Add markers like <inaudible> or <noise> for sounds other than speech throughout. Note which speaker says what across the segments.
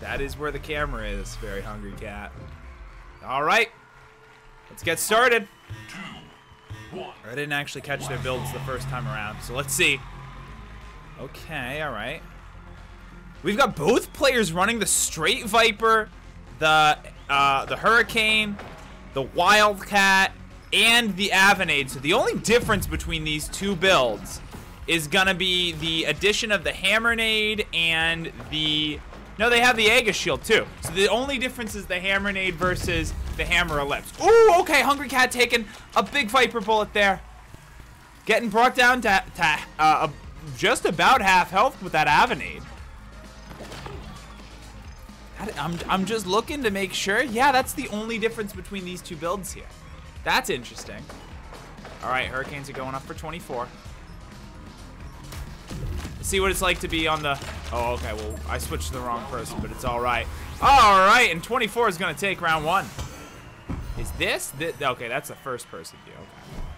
Speaker 1: That is where the camera is, very hungry cat. All right, let's get started. I didn't actually catch their builds the first time around, so let's see. Okay, all right. We've got both players running the straight Viper, the uh, the Hurricane, the Wildcat, and the Avenade. So the only difference between these two builds is gonna be the addition of the Hammernade and the... No, they have the Aegis Shield too. So the only difference is the Hammernade versus the Hammer Ellipse. Ooh, okay, Hungry Cat taking a big Viper bullet there. Getting brought down to, to uh, just about half health with that Avenade. I'm, I'm just looking to make sure. Yeah, that's the only difference between these two builds here. That's interesting. All right, Hurricanes are going up for 24. Let's see what it's like to be on the... Oh, okay, well, I switched to the wrong person, but it's all right. All right, and 24 is to take round one. Is this? this? Okay, that's the first person view. Okay.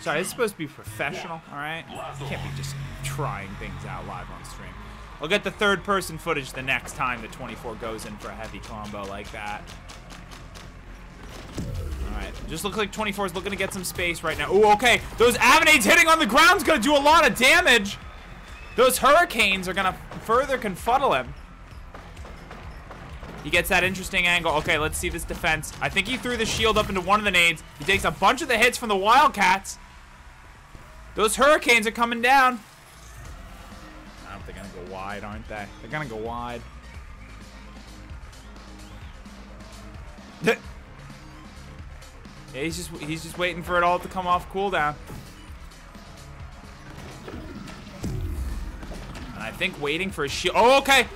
Speaker 1: Sorry, it's supposed to be professional, all right? can't be just trying things out live on stream. I'll get the third person footage the next time the 24 goes in for a heavy combo like that. Alright, just looks like 24 is looking to get some space right now. Ooh, okay. Those Avenades hitting on the ground is going to do a lot of damage. Those Hurricanes are to further confuddle him. He gets that interesting angle. Okay, let's see this defense. I think he threw the shield up into one of the nades. He takes a bunch of the hits from the Wildcats. Those Hurricanes are coming down I don't think they're gonna go wide, aren't they? They're gonna go wide. <laughs> yeah, he's just he's just waiting for it all to come off cooldown. Think waiting for a shield. Oh, okay.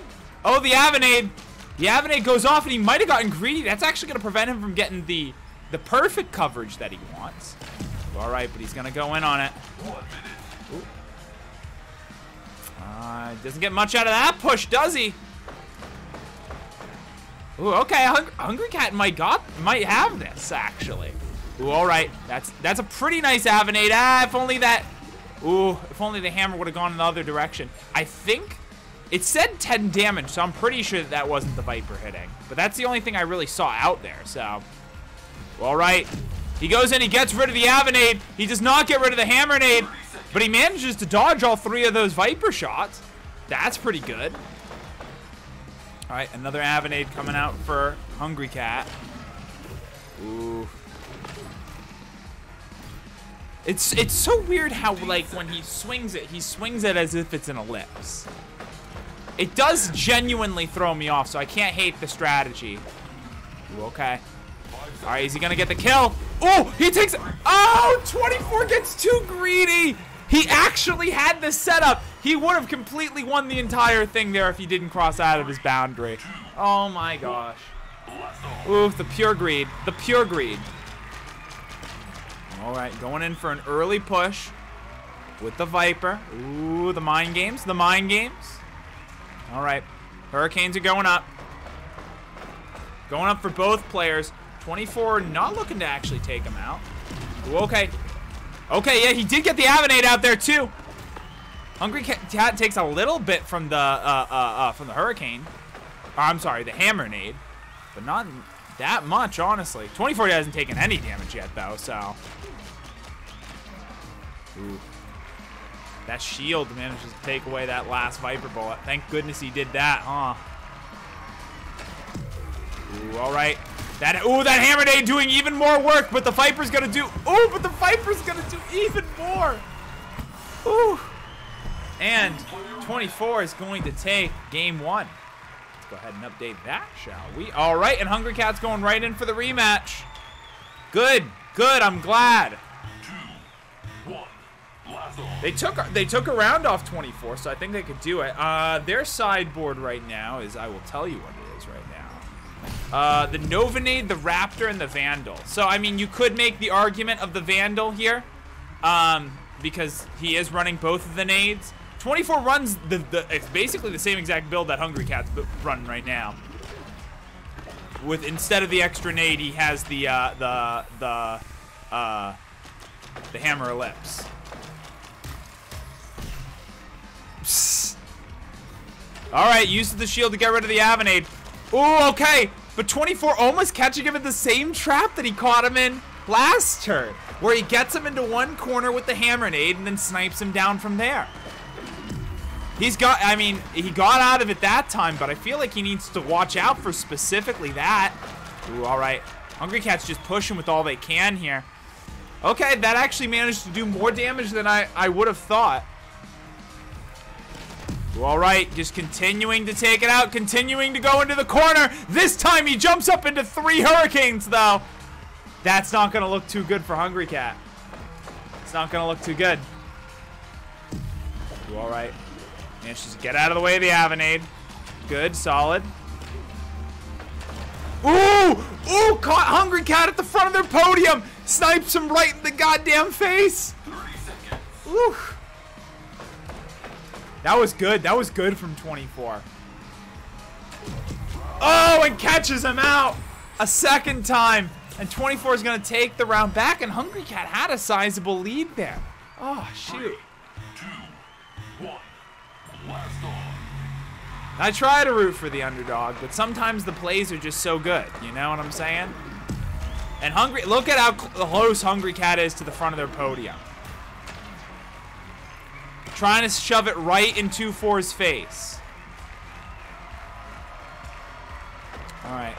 Speaker 1: Oh, the Avenade. The Avenade goes off, and he might have gotten greedy. That's actually gonna prevent him from getting the the perfect coverage that he wants. All right, but he's gonna go in on it. Uh, doesn't get much out of that push, does he? Ooh, okay, Hung Hungry Cat might got might have this actually. Ooh, all right, that's that's a pretty nice Avenade. Ah, if only that. Ooh, if only the hammer would have gone in the other direction. I think it said 10 damage, so I'm pretty sure that, that wasn't the Viper hitting. But that's the only thing I really saw out there. So, all right, he goes in, he gets rid of the Avenade. He does not get rid of the Hammernade. But he manages to dodge all three of those Viper shots. That's pretty good. All right, another Avenade coming out for Hungry Cat. Ooh. It's it's so weird how like when he swings it, he swings it as if it's an ellipse. It does genuinely throw me off, so I can't hate the strategy. Ooh, okay. All right, is he gonna get the kill? Oh, he takes. Oh, 24 gets too greedy. He actually had this setup. He would have completely won the entire thing there if he didn't cross out of his boundary. Oh my gosh. Oof, the pure greed. The pure greed. All right, going in for an early push with the Viper. Ooh, the mind games. The mind games. All right. Hurricanes are going up. Going up for both players. 24 not looking to actually take him out. Ooh, okay. Okay, yeah, he did get the Avenade out there too. Hungry Cat takes a little bit from the uh, uh, uh, from the Hurricane. Oh, I'm sorry, the Hammernade, but not that much, honestly. 24 hasn't taken any damage yet, though, so. Ooh. That shield manages to take away that last Viper bullet. Thank goodness he did that, huh? Ooh, all right. That ooh, that Hammernade doing even more work, but the Viper's gonna do ooh, but the Viper's gonna do even more. Ooh. And 24 is going to take game one. Go ahead and update that, shall we? All right, and Hungry Cat's going right in for the rematch. Good, good, I'm glad. They took they took a round off 24, so I think they could do it. Uh, their sideboard right now is I will tell you what it is right now. Uh, the Novenade, the Raptor, and the Vandal. So, I mean, you could make the argument of the Vandal here. Um, because he is running both of the nades. 24 runs the, the it's basically the same exact build that Hungry Cat's running right now. With instead of the extra nade, he has the uh, the the uh, the hammer ellipse. Psst. All right, uses the shield to get rid of the Avenade. Ooh, okay. But 24 almost catching him in the same trap that he caught him in last turn, where he gets him into one corner with the hammer nade and then snipes him down from there. He's got, I mean, he got out of it that time, but I feel like he needs to watch out for specifically that. Ooh, all right. Hungry Cat's just pushing with all they can here. Okay, that actually managed to do more damage than I, I would have thought. Ooh, all right, just continuing to take it out, continuing to go into the corner. This time he jumps up into three Hurricanes, though. That's not going to look too good for Hungry Cat. It's not going to look too good. Ooh, all right. Manages to get out of the way of the Avenade. Good, solid. Ooh! Ooh! Caught Hungry Cat at the front of their podium! Snipes him right in the goddamn face! Ooh. That was good. That was good from 24. Oh, and catches him out a second time. And 24 is going to take the round back, and Hungry Cat had a sizable lead there. Oh, shoot. I try to root for the underdog, but sometimes the plays are just so good. You know what I'm saying? And Hungry, look at how close Hungry Cat is to the front of their podium. Trying to shove it right in 2-4's face. All right.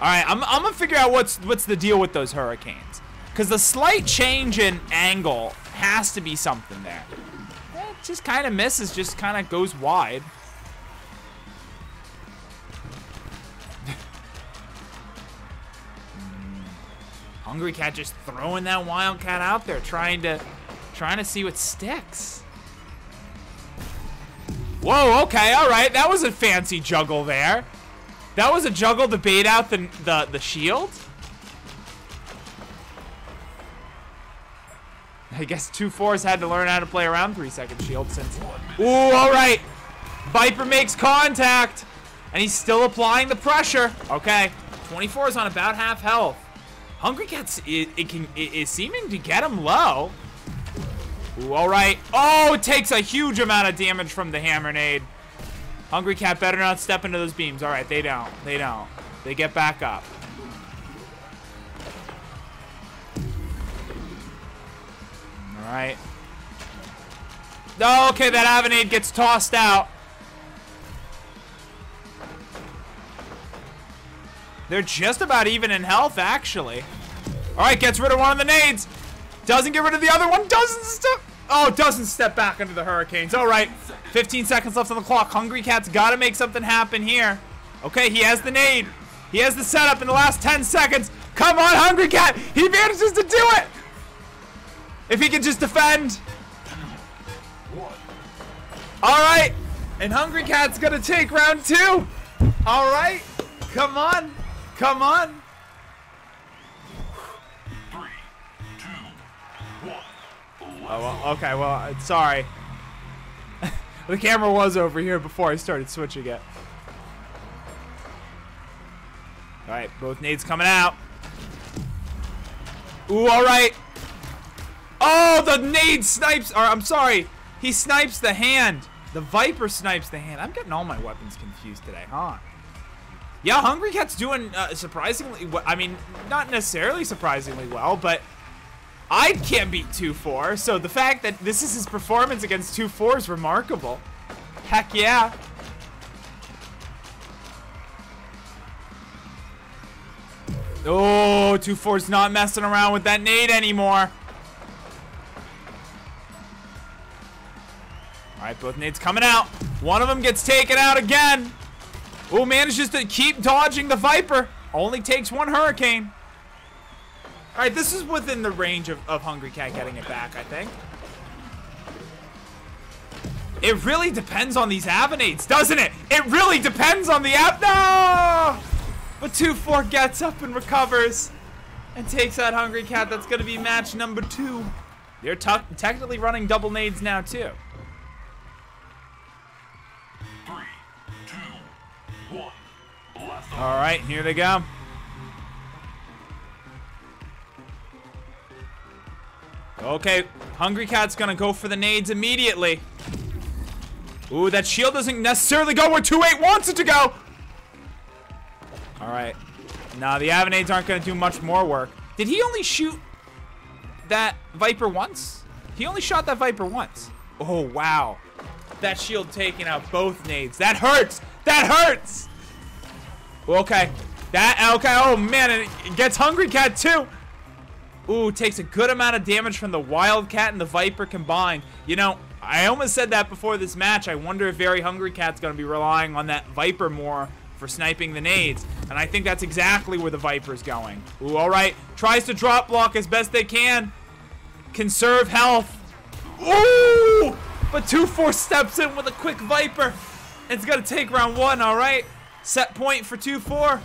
Speaker 1: All right, I'm, I'm gonna figure out what's what's the deal with those hurricanes. Because the slight change in angle has to be something there. Just kind of misses, just kind of goes wide. Hmm. Hungry Cat just throwing that Wildcat out there, trying to trying to see what sticks. Whoa, okay, all right. That was a fancy juggle there. That was a juggle to bait out the, the, the shield. I guess two fours had to learn how to play around three second shield since. Ooh, all right. Viper makes contact, and he's still applying the pressure. Okay, 24 is on about half health. Hungry Cat's it, it can it is seeming to get him low. Ooh, all right. Oh, it takes a huge amount of damage from the hammer nade. Hungry Cat better not step into those beams. All right, they don't. They don't. They get back up. All right. Oh, okay, that Avenade gets tossed out. They're just about even in health, actually. All right, gets rid of one of the nades. Doesn't get rid of the other one. Doesn't step. Oh, doesn't step back into the Hurricanes. All right, 15 seconds left on the clock. Hungry Cat's got to make something happen here. Okay, he has the nade. He has the setup in the last 10 seconds. Come on, Hungry Cat. He manages to do it. If he can just defend. All right, and Hungry Cat's going to take round two. All right, come on. Come on. Oh, well, okay, well, uh, sorry. <laughs> the camera was over here before I started switching it. Alright, both nades coming out. Ooh, alright. Oh, the nade snipes, or I'm sorry, he snipes the hand. The Viper snipes the hand. I'm getting all my weapons confused today, huh? Yeah, Hungry Cat's doing uh, surprisingly well. I mean, not necessarily surprisingly well, but I can't beat 2-4, so the fact that this is his performance against 2-4 is remarkable. Heck yeah. Oh, 2-4's not messing around with that nade anymore. Alright, both nades coming out. One of them gets taken out again. Oh, manages to keep dodging the Viper. Only takes one Hurricane. All right, this is within the range of, of Hungry Cat getting it back, I think. It really depends on these Avenades, doesn't it? It really depends on the app. No! But 2-4 gets up and recovers and takes that Hungry Cat. That's going to be match number two. They're technically running double nades now, too. All right, here they go. Okay, Hungry Cat's gonna go for the nades immediately. Ooh, that shield doesn't necessarily go where 2-8 wants it to go. All right. Nah, the Avenades aren't to do much more work. Did he only shoot that Viper once? He only shot that Viper once. Oh, wow. That shield taking out both nades. That hurts. That hurts. Okay. That, okay. Oh, man. It gets Hungry Cat, too. Ooh, takes a good amount of damage from the Wildcat and the Viper combined. You know, I almost said that before this match. I wonder if Very Hungry Cat's going to be relying on that Viper more for sniping the nades. And I think that's exactly where the Viper's going. Ooh, all right. Tries to drop block as best they can. Conserve health. Ooh! But 2-4 steps in with a quick Viper. It's going to take round one, all right? Set point for 2-4.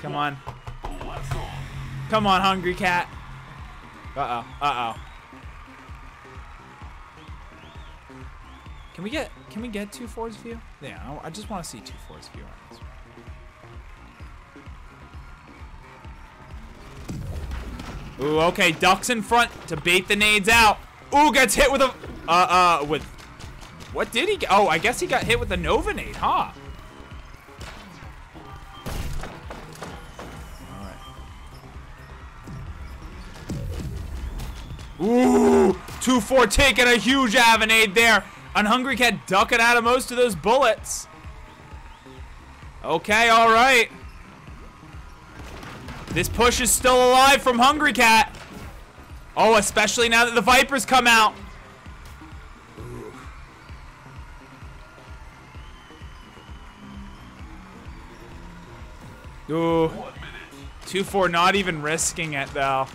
Speaker 1: Come on. Come on, Hungry Cat. Uh-oh. Uh-oh. Can we get can we get two fours view? Yeah, I just want to see two fours view on this. Ooh, okay, ducks in front to bait the nades out. Ooh, gets hit with a uh uh with what did he? Oh, I guess he got hit with the Nova nade, huh? Ooh, 2-4 taking a huge Avenade there. And Hungry Cat ducking out of most of those bullets. Okay, all right. This push is still alive from Hungry Cat. Oh, especially now that the Vipers come out. Ooh. 2-4 not even risking it, though.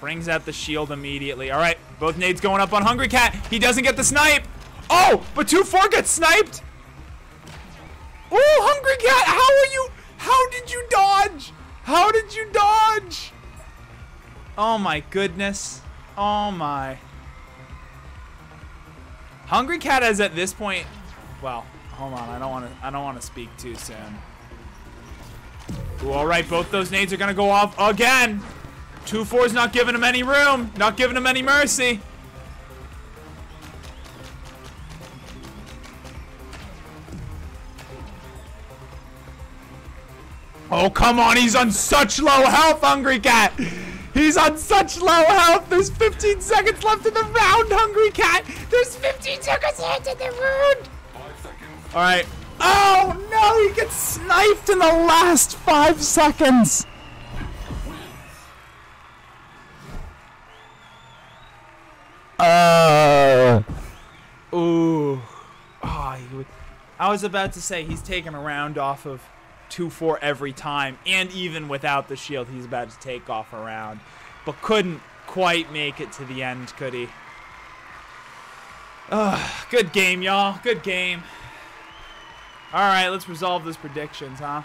Speaker 1: Brings out the shield immediately. All right, both nades going up on Hungry Cat. He doesn't get the snipe. Oh, but 2-4 gets sniped. Oh, Hungry Cat, how are you? How did you dodge? How did you dodge? Oh my goodness. Oh my. Hungry Cat is at this point. Well, hold on. I don't want to. I don't want to speak too soon. Ooh, all right, both those nades are gonna go off again. 2-4's not giving him any room. Not giving him any mercy. Oh, come on. He's on such low health, Hungry Cat. He's on such low health. There's 15 seconds left in the round, Hungry Cat. There's 15 seconds left in the round. All right. Oh, no. He gets sniped in the last five seconds. Uh. Ooh. Oh, would, I was about to say he's taking a round off of 2-4 every time, and even without the shield, he's about to take off a round. But couldn't quite make it to the end, could he? Ugh, good game, y'all. Good game. All right, let's resolve those predictions, huh?